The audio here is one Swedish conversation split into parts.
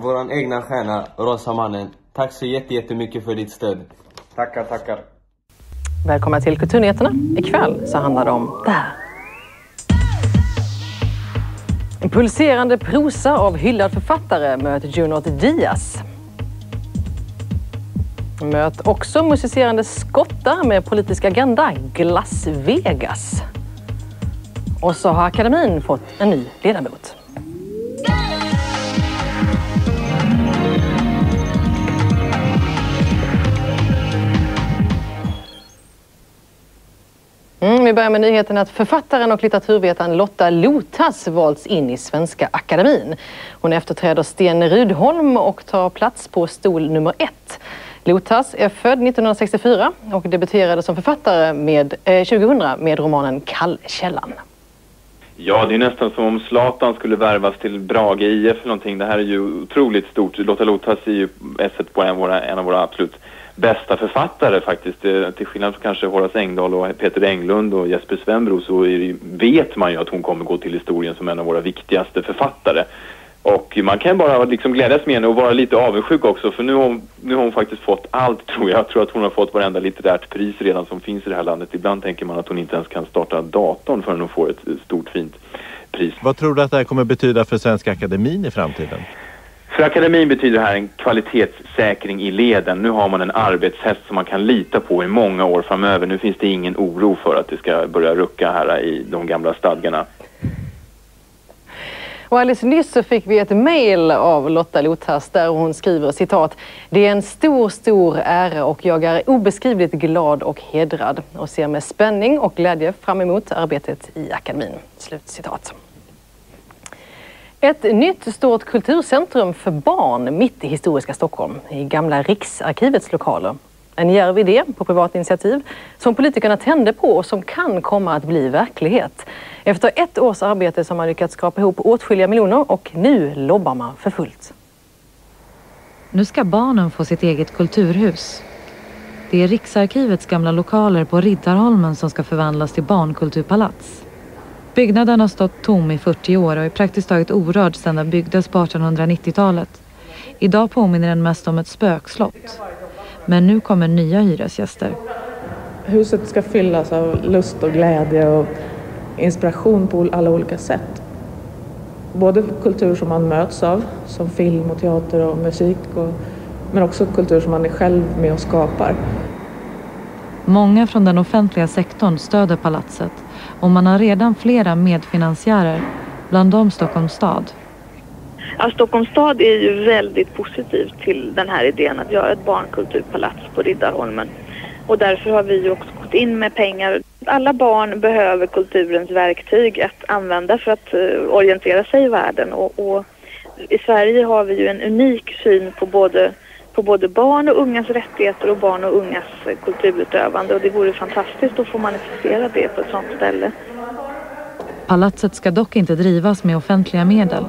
Våran egna stjärna, Rosa mannen. Tack så jättemycket för ditt stöd. Tackar, tackar. Välkomna till Kulturnyheterna. Ikväll så handlar det om det här. En pulserande prosa av hyllad författare möter Junot Diaz. Möt också musicerande skottar med politisk agenda, Glass Vegas. Och så har akademin fått en ny ledamot. Mm, vi börjar med nyheten att författaren och litteraturvetaren Lotta Lotas valts in i Svenska Akademin. Hon efterträder Sten Rudholm och tar plats på stol nummer ett. Lotas är född 1964 och debuterade som författare med, eh, 2000 med romanen Kallkällan. Ja, det är nästan som om Zlatan skulle värvas till Brage IF eller någonting. Det här är ju otroligt stort. Lotta Lotas är ju S1 på en, av våra, en av våra absolut bästa författare faktiskt. Eh, till skillnad från kanske Horace Engdahl och Peter Englund och Jesper Svenbro så det, vet man ju att hon kommer gå till historien som en av våra viktigaste författare. Och man kan bara liksom glädjas med henne och vara lite avundsjuk också för nu har, hon, nu har hon faktiskt fått allt tror jag. Jag tror att hon har fått varenda litterärt pris redan som finns i det här landet. Ibland tänker man att hon inte ens kan starta datorn förrän hon får ett stort fint pris. Vad tror du att det här kommer betyda för Svenska Akademin i framtiden? För akademin betyder det här en kvalitetssäkring i leden. Nu har man en arbetshäst som man kan lita på i många år framöver. Nu finns det ingen oro för att det ska börja rucka här i de gamla stadgarna. Och alldeles nyss så fick vi ett mejl av Lotta Lothas där hon skriver citat. Det är en stor, stor ära och jag är obeskrivligt glad och hedrad och ser med spänning och glädje fram emot arbetet i akademin. Slut citat. Ett nytt stort kulturcentrum för barn mitt i historiska Stockholm i gamla Riksarkivets lokaler. En djärv idé på privat initiativ som politikerna tände på och som kan komma att bli verklighet. Efter ett års arbete så har man lyckats skrapa ihop åtskilliga miljoner och nu lobbar man för fullt. Nu ska barnen få sitt eget kulturhus. Det är Riksarkivets gamla lokaler på Riddarholmen som ska förvandlas till barnkulturpalats. Byggnaden har stått tom i 40 år och är praktiskt taget orörd sedan den byggdes på 1890-talet. Idag påminner den mest om ett spökslott. Men nu kommer nya hyresgäster. Huset ska fyllas av lust och glädje och inspiration på alla olika sätt. Både kultur som man möts av, som film och teater och musik, och, men också kultur som man är själv med och skapar. Många från den offentliga sektorn stöder palatset och man har redan flera medfinansiärer, bland dem Stockholms stad. Ja, Stockholms stad är ju väldigt positiv till den här idén att göra ett barnkulturpalats på Riddarholmen. Och därför har vi ju också gått in med pengar. Alla barn behöver kulturens verktyg att använda för att uh, orientera sig i världen. Och, och i Sverige har vi ju en unik syn på både, på både barn och ungas rättigheter och barn och ungas kulturutövande. Och det vore fantastiskt att få manifestera det på ett sådant ställe. Palatset ska dock inte drivas med offentliga medel.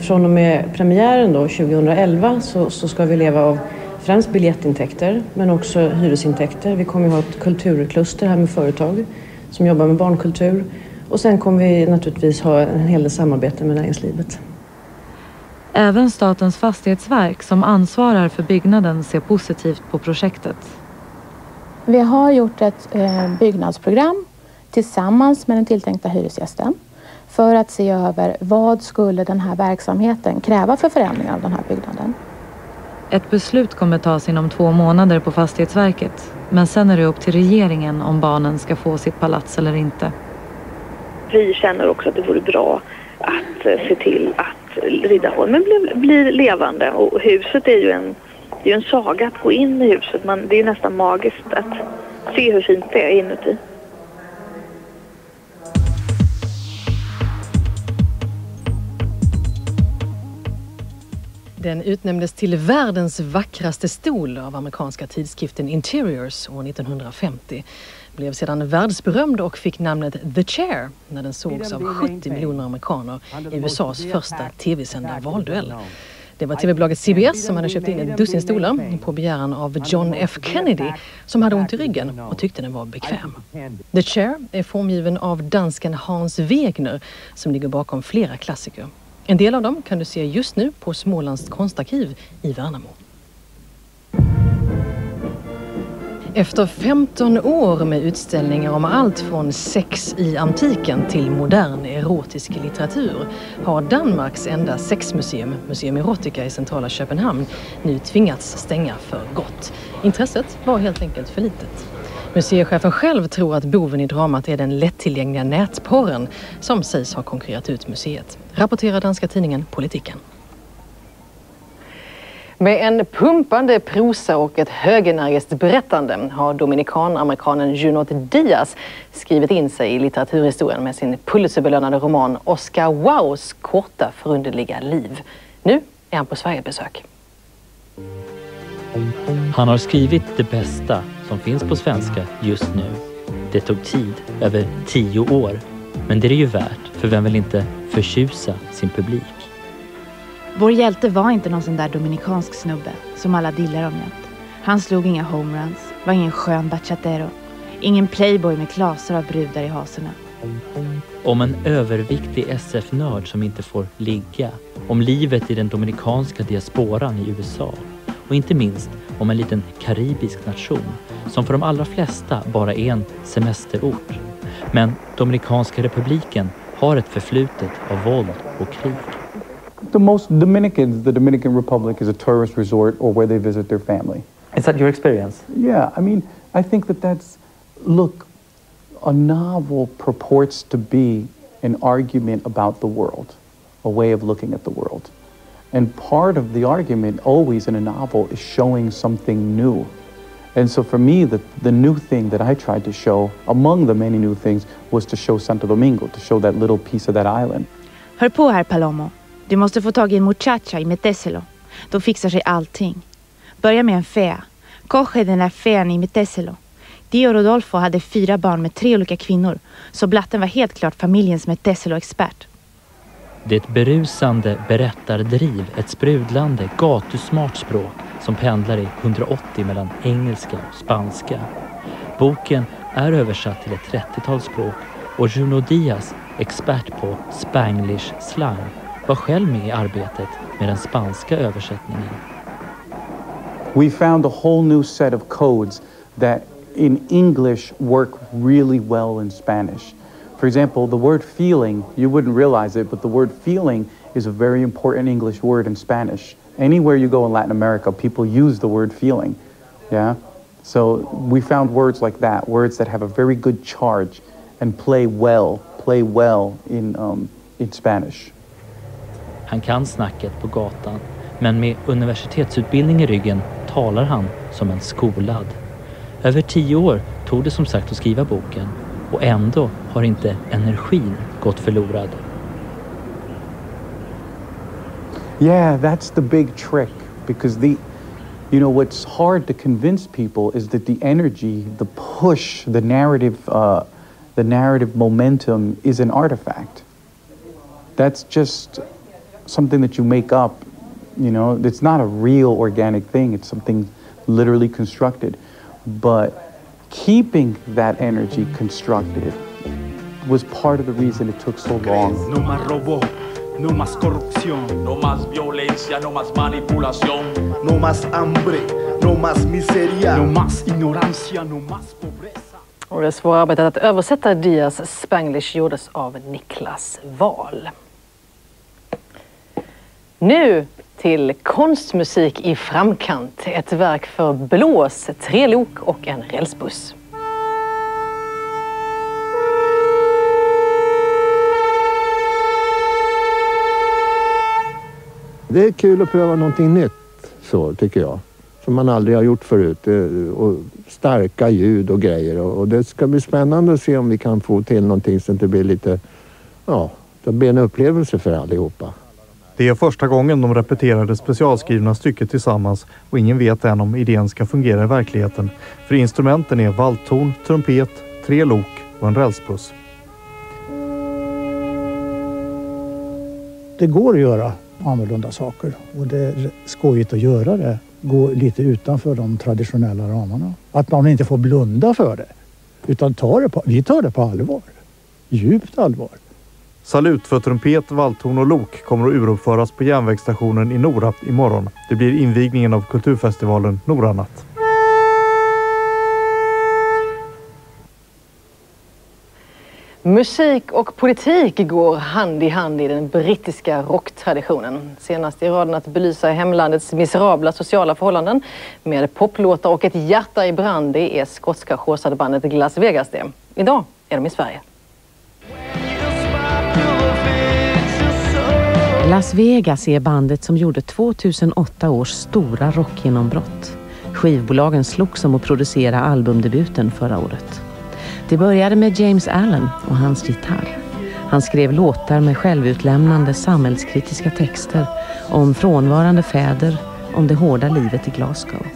Från och med premiären då, 2011 så, så ska vi leva av främst biljettintäkter men också hyresintäkter. Vi kommer att ha ett kulturkluster här med företag som jobbar med barnkultur och sen kommer vi naturligtvis ha en hel del samarbete med näringslivet. Även Statens fastighetsverk som ansvarar för byggnaden ser positivt på projektet. Vi har gjort ett eh, byggnadsprogram tillsammans med den tilltänkta hyresgästen för att se över vad skulle den här verksamheten kräva för förändringar av den här byggnaden. Ett beslut kommer tas inom två månader på Fastighetsverket. Men sen är det upp till regeringen om barnen ska få sitt palats eller inte. Vi känner också att det vore bra att eh, se till att Riddarholmen blir, blir levande och huset är ju en, det är en saga att gå in i huset. Man, det är nästan magiskt att se hur fint det är inuti. Den utnämndes till världens vackraste stol av amerikanska tidskriften Interiors år 1950. Blev sedan världsberömd och fick namnet The Chair när den sågs av 70 miljoner amerikaner i USAs första tv-sända valduell. Det var tv-bolaget CBS som hade köpt in ett dussin stolar på begäran av John F Kennedy som hade ont i ryggen och tyckte den var bekväm. The Chair är formgiven av dansken Hans Wegner som ligger bakom flera klassiker. En del av dem kan du se just nu på Smålands konstarkiv i Värnamo. Efter 15 år med utställningar om allt från sex i antiken till modern erotisk litteratur har Danmarks enda sexmuseum, Museum Erotica i centrala Köpenhamn, nu tvingats stänga för gott. Intresset var helt enkelt för litet. Museichefen själv tror att boven i dramat är den lättillgängliga nätporren som sägs ha konkurrerat ut museet, rapporterar danska tidningen Politiken. Med en pumpande prosa och ett högenergiskt berättande har dominikanamerikanen Junot Diaz skrivit in sig i litteraturhistorien med sin Pulitzerbelönade roman Oscar Wows korta förunderliga liv. Nu är han på Sverigebesök. Han har skrivit det bästa som finns på svenska just nu. Det tog tid, över tio år. Men det är det ju värt, för vem vill inte förtjusa sin publik? Vår hjälte var inte någon sån där dominikansk snubbe som alla dillar om jämt. Han slog inga homeruns, var ingen skön bachatero, ingen playboy med klasar av brudar i hasorna. Om en överviktig SF-nörd som inte får ligga, om livet i den dominikanska diasporan i USA och inte minst om en liten karibisk nation som för de allra flesta bara är en semesterort. Men Dominikanska republiken har ett förflutet av våld och krig. The most Dominicans, the Dominican Republic is a tourist resort or where they visit their family. Is that your experience? Yeah, I mean, I think that that's, look, a novel purports to be an argument about the world, a way of looking at the world. And part of the argument always in a novel is showing something new. And so for me, the, the new thing that I tried to show, among the many new things, was to show Santo Domingo, to show that little piece of that island. Hör på här Palomo. Du måste få tag i en muchacha i Meteselo. Då fixar sig allting. Börja med en fea. Coge den där fean i Meteselo. Dio Rodolfo hade fyra barn med tre olika kvinnor, så blatten var helt klart familjens Meteselo-expert. Det är ett berusande berättardriv, ett sprudlande, gatusmart språk som pendlar i 180 mellan engelska och spanska. Boken är översatt till ett 30-tal språk och Juno Diaz, expert på spanglish slang, var själv med i arbetet med den spanska översättningen. We found a whole new set of codes that in English work really well in Spanish. For example, the word feeling, you wouldn't realize it, but the word feeling is a very important English word in Spanish. Anywhere you go in Latin America, people use the word feeling. Yeah? So we found words like that, words that have a very good charge and play well, play well in, um, in Spanish. Han kan snacket på gatan, men med universitetsutbildning i ryggen talar han som en skolad. Över tio år tog det som sagt att skriva boken och ändå har inte energin gått förlorad. Yeah, that's the big trick because the you know what's hard to convince people is that the energy, the push, the narrative uh, the narrative momentum is an artifact. That's just something that you make up, you know, it's not a real organic thing, it's something literally constructed. But keeping that energy constructed was part of the reason it took so long. No más robo, no más corrupción, no más violencia, no más manipulación, no más hambre, no más miseria, no más ignorancia, no más pobreza. Och det svåra arbetet att översätta Dias spanglish gjordes av Niklas Wahl. Nu till konstmusik i framkant. Ett verk för blås, tre lok och en rälsbuss. Det är kul att pröva någonting nytt, så tycker jag. Som man aldrig har gjort förut. Och starka ljud och grejer. Och det ska bli spännande att se om vi kan få till någonting så att det blir lite... Ja, det blir en upplevelse för allihopa. Det är första gången de repeterar det specialskrivna stycket tillsammans och ingen vet än om idén ska fungera i verkligheten. För instrumenten är valthorn, trumpet, tre lok och en rälsbuss. Det går att göra annorlunda saker och det är skojigt att göra det. Gå lite utanför de traditionella ramarna. Att man inte får blunda för det. Utan ta det på, vi tar det på allvar. Djupt allvar. Salut för trumpet, valthorn och lok kommer att uruppföras på järnvägsstationen i Nora imorgon. Det blir invigningen av kulturfestivalen Noranatt. Musik och politik går hand i hand i den brittiska rocktraditionen. Senast i raden att belysa hemlandets miserabla sociala förhållanden med poplåtar och ett hjärta i brand, det är skotska shortsade bandet Las Vegas det. Idag är de i Sverige. Las Vegas är bandet som gjorde 2008 års stora rockgenombrott. Skivbolagen slogs om att producera albumdebuten förra året. Det började med James Allen och hans gitarr. Han skrev låtar med självutlämnande samhällskritiska texter om frånvarande fäder, om det hårda livet i Glasgow.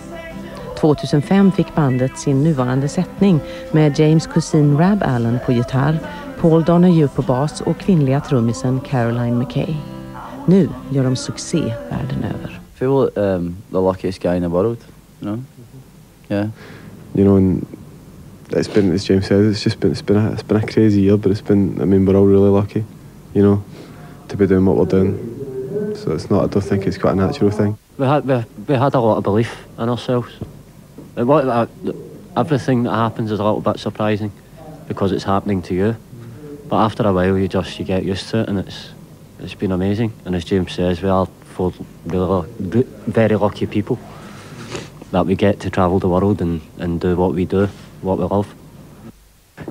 2005 fick bandet sin nuvarande sättning med James kusin Rab Allen på gitarr, Paul Donahue på bas och kvinnliga trummisen Caroline McKay. Nu gör de succé världen över. I feel um, the luckiest guy in the world, you know? Yeah. you know, and it's been, as James says, it's just been, it's been a, it's been a crazy year, but it's been, I mean, we're all really lucky, you know, to be doing what we're doing. So it's not, I don't think it's quite a natural thing. we had we, we had a lot of belief in ourselves. It, wa- uh, everything that happens is a little bit surprising because it's happening to you. But after a while, you just you get used to it, and it's it's been amazing. And as James says, we are four really, very lucky people that we get to travel the world and, and do what we do, what we love.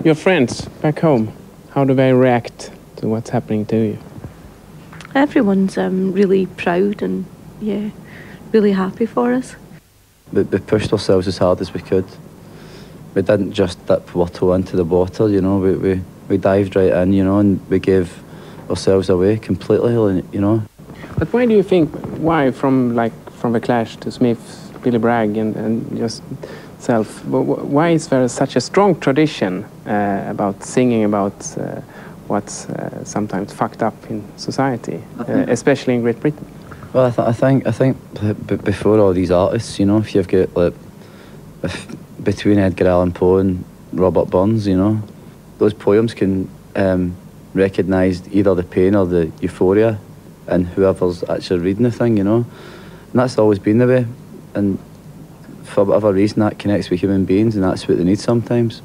Your friends back home, how do they react to what's happening to you? Everyone's um, really proud and yeah, really happy for us. We, we pushed ourselves as hard as we could. We didn't just dip water into the water, you know, we, we, we dived right in, you know, and we gave ourselves away completely, you know. But why do you think, why from like from the Clash to Smith, Billy Bragg and, and just self, wh- wh- why is there such a strong tradition uh, about singing about uh, what's uh, sometimes fucked up in society, uh, especially in Great Britain? Well, I, th- I think I think before all these artists, you know, if you've got like if, between Edgar Allan Poe and Robert Burns, you know, those poems can um, recognised either the pain or the euphoria in whoever's actually reading the thing, you know, and that's always been the way. And for whatever reason, that connects with human beings, and that's what they need sometimes.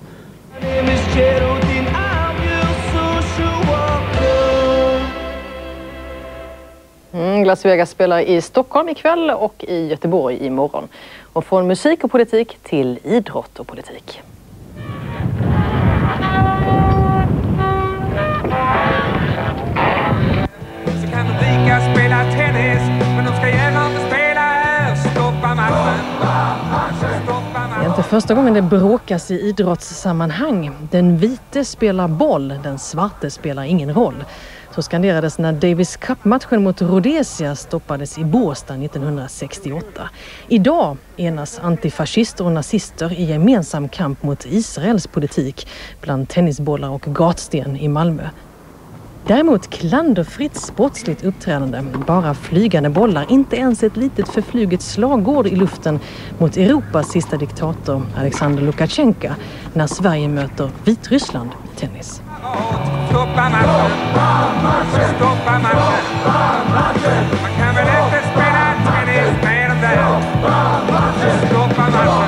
Mm, Las Vegas spelar i Stockholm ikväll och i Göteborg imorgon. Och från musik och politik till idrott och politik. Första gången det bråkas i idrottssammanhang. Den vite spelar boll, den svarte spelar ingen roll. Så skanderades när Davis Cup-matchen mot Rhodesia stoppades i Båstad 1968. Idag enas antifascister och nazister i gemensam kamp mot Israels politik bland tennisbollar och gatsten i Malmö. Däremot klanderfritt sportsligt uppträdande, bara flygande bollar, inte ens ett litet förfluget slagord i luften mot Europas sista diktator Alexander Lukasjenko när Sverige möter Vitryssland i tennis. Stoppa matchen Stoppa matchen Man kan väl inte spela tennis med dem där Stoppa matchen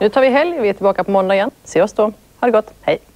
Nu tar vi helg, vi är tillbaka på måndag igen. Se oss då. Ha det gott, hej!